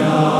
now.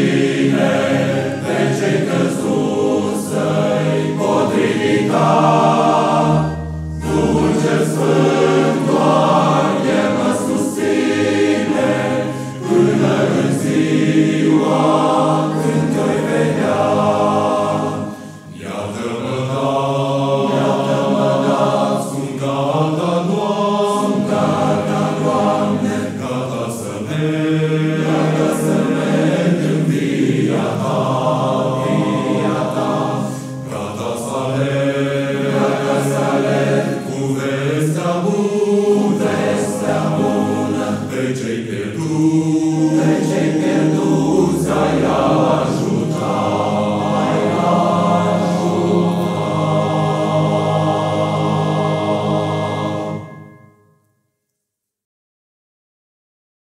God.